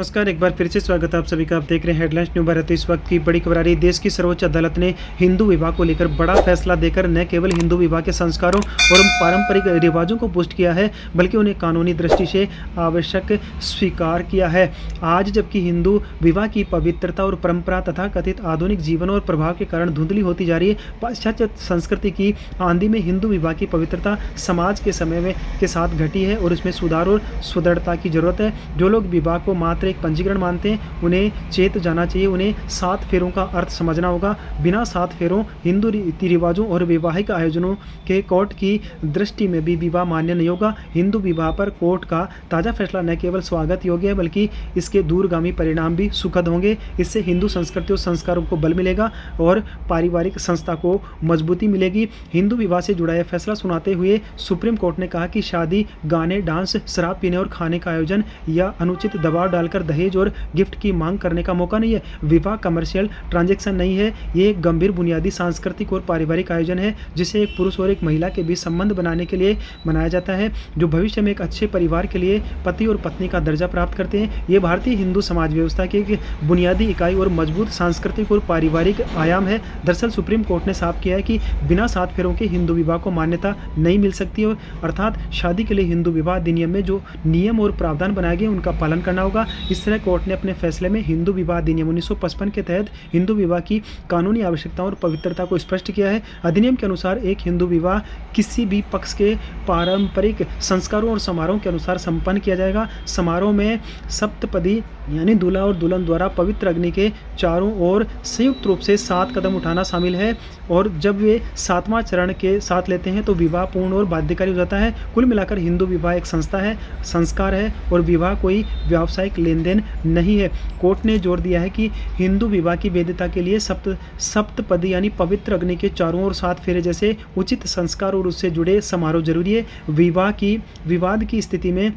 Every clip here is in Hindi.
नमस्कार, एक बार फिर से स्वागत है आप सभी का। आप देख रहे हैं हेडलाइंस न्यू भारत इस वक्त की बड़ी खबर आ रही देश की सर्वोच्च अदालत ने हिंदू विवाह को लेकर बड़ा फैसला देकर न केवल हिंदू विवाह के संस्कारों और पारंपरिक रिवाजों को पुष्ट किया है, बल्कि उन्हें कानूनी दृष्टि से आवश्यक स्वीकार किया है। आज जबकि हिंदू विवाह की पवित्रता और परंपरा तथा कथित आधुनिक जीवन और प्रभाव के कारण धुंधली होती जा रही है, पाश्चात्य संस्कृति की आंधी में हिंदू विवाह की पवित्रता समाज के समय में, के साथ घटी है और इसमें सुधार और सुदृढ़ता की ज़रूरत है। जो लोग विवाह को मात्र एक पंजीकरण मानते हैं। उन्हें चेत जाना चाहिए। उन्हें सात फेरों का अर्थ समझना होगा। बिना सात फेरों, हिंदू रीति रिवाजों और वैवाहिक आयोजनों के कोर्ट की दृष्टि में भी विवाह मान्य नहीं होगा। हिंदू विवाह पर कोर्ट का ताज़ा फैसला न केवल स्वागत योग्य है, बल्कि इसके दूरगामी परिणाम भी सुखद होंगे। इससे हिंदू संस्कृति और संस्कारों को बल मिलेगा और पारिवारिक संस्था को मजबूती मिलेगी। हिंदू विवाह से जुड़ा यह फैसला सुनाते हुए सुप्रीम कोर्ट ने कहा कि शादी, गाने, डांस, शराब पीने और खाने का आयोजन या अनुचित दबाव डालकर दहेज और गिफ्ट की मांग करने का मौका नहीं है। विवाह कमर्शियल ट्रांजेक्शन नहीं है। ये एक गंभीर बुनियादी सांस्कृतिक और पारिवारिक आयोजन है, जिसे एक पुरुष और एक महिला के बीच संबंध बनाने के लिए मनाया जाता है, जो भविष्य में एक अच्छे परिवार के लिए पति और पत्नी का दर्जा प्राप्त करते हैं। ये भारतीय हिंदू समाज व्यवस्था की एक बुनियादी इकाई और मज़बूत सांस्कृतिक और पारिवारिक आयाम है। दरअसल सुप्रीम कोर्ट ने साफ़ किया है कि बिना सात फेरों के हिंदू विवाह को मान्यता नहीं मिल सकती है। अर्थात शादी के लिए हिंदू विवाह अधिनियम में जो नियम और प्रावधान बनाए गए उनका पालन करना होगा। इस तरह कोर्ट ने अपने फैसले में हिंदू विवाह अधिनियम उन्नीस सौ पचपन के तहत हिंदू विवाह की कानूनी आवश्यकताओं और पवित्रता को स्पष्ट किया है। अधिनियम के अनुसार एक हिंदू विवाह किसी भी पक्ष के पारंपरिक संस्कारों और समारोह के अनुसार संपन्न किया जाएगा। समारोह में सप्तपदी यानी दूल्हा और दुल्हन द्वारा पवित्र अग्नि के चारों ओर संयुक्त रूप से सात कदम उठाना शामिल है और जब वे सातवां चरण के साथ लेते हैं तो विवाह पूर्ण और बाध्यकारी हो जाता है। कुल मिलाकर हिंदू विवाह एक संस्था है, संस्कार है और विवाह कोई व्यावसायिक लेन देन नहीं है। कोर्ट ने ज़ोर दिया है कि हिंदू विवाह की वैधता के लिए सप्त सप्तपदी यानी पवित्र अग्नि के चारों और सात फेरे जैसे उचित संस्कार और उससे जुड़े समारोह ज़रूरी है। विवाह की, विवाद की स्थिति में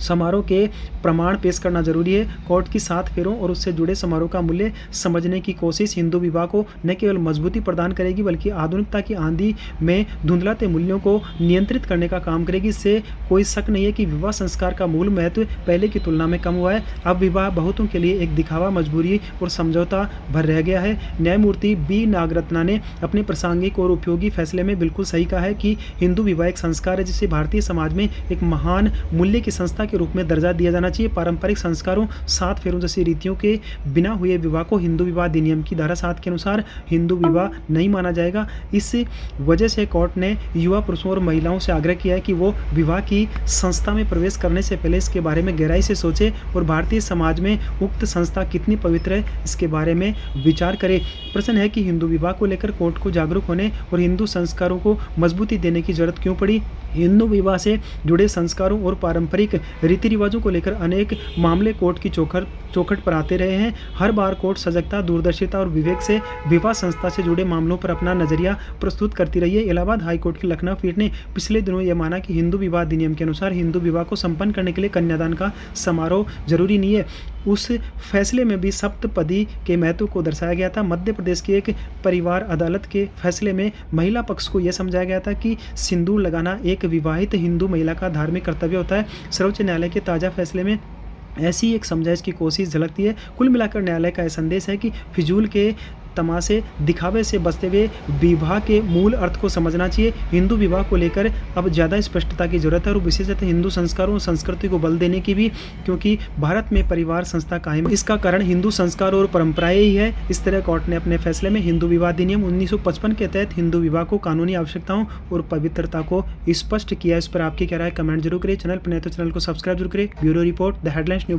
समारोह के प्रमाण पेश करना ज़रूरी है। कोर्ट की सात फेरों और उससे जुड़े समारोह का मूल्य समझने की कोशिश हिंदू विवाह को न केवल मजबूती प्रदान करेगी, बल्कि आधुनिकता की आंधी में धुंधलाते मूल्यों को नियंत्रित करने का काम करेगी। इससे कोई शक नहीं है कि विवाह संस्कार का मूल महत्व पहले की तुलना में कम हुआ है। अब विवाह बहुतों के लिए एक दिखावा, मजबूरी और समझौता भर रह गया है। न्यायमूर्ति बी. नागरत्ना ने अपने प्रासंगिक और उपयोगी फैसले में बिल्कुल सही कहा है कि हिंदू विवाह एक संस्कार है, जिसे भारतीय समाज में एक महान मूल्य की संस्था के रूप में दर्जा दिया जाना चाहिए। पारंपरिक संस्कारों, सात फेरों जैसी रीतियों के बिना हुए विवाह को हिंदू विवाह अधिनियम की धारा सात के अनुसार हिंदू विवाह नहीं माना जाएगा। इस वजह से कोर्ट ने युवा पुरुषों और महिलाओं से आग्रह किया है कि वो विवाह की संस्था में प्रवेश करने से पहले इसके बारे में गहराई से सोचे और भारतीय समाज में उक्त संस्था कितनी पवित्र है, इसके बारे में विचार करें। प्रश्न है कि हिंदू विवाह को लेकर कोर्ट को जागरूक होने और हिंदू संस्कारों को मजबूती देने की ज़रूरत क्यों पड़ी? हिंदू विवाह से जुड़े संस्कारों और पारंपरिक रीति रिवाजों को लेकर अनेक मामले कोर्ट की चौखट चौखट पर आते रहे हैं। हर बार कोर्ट सजगता, दूरदर्शिता और विवेक से विवाह संस्था से जुड़े मामलों पर अपना नज़रिया प्रस्तुत करती रही है। इलाहाबाद हाईकोर्ट की लखनऊ पीठ ने पिछले दिनों यह माना कि हिंदू विवाह अधिनियम के अनुसार हिंदू विवाह को संपन्न करने के लिए कन्यादान का समारोह ज़रूरी नहीं है। उस फैसले में भी सप्तपदी के महत्व को दर्शाया गया था। मध्य प्रदेश की एक परिवार अदालत के फैसले में महिला पक्ष को यह समझाया गया था कि सिंदूर लगाना एक विवाहित हिंदू महिला का धार्मिक कर्तव्य होता है। सर्वोच्च न्यायालय के ताज़ा फैसले में ऐसी एक समझाइश की कोशिश झलकती है। कुल मिलाकर न्यायालय का यह संदेश है कि फिजूल के तमाशे दिखावे से बचते हुए विवाह के मूल अर्थ को समझना चाहिए। हिंदू विवाह को लेकर अब ज़्यादा स्पष्टता की ज़रूरत है और विशेषतः हिंदू संस्कारों और संस्कृति को बल देने की भी, क्योंकि भारत में परिवार संस्था कायम इसका कारण हिंदू संस्कार और परंपराएँ ही है। इस तरह कोर्ट ने अपने फैसले में हिंदू विवाह अधिनियम उन्नीस सौ पचपन के तहत हिंदू विवाह को कानूनी आवश्यकताओं और पवित्रता को स्पष्ट किया इस पर आपकी क्या राय कमेंट ज़रूर करें चैनल पर नए तो चैनल को सब्सक्राइब ज़रूर करें bureau report, the headlines, new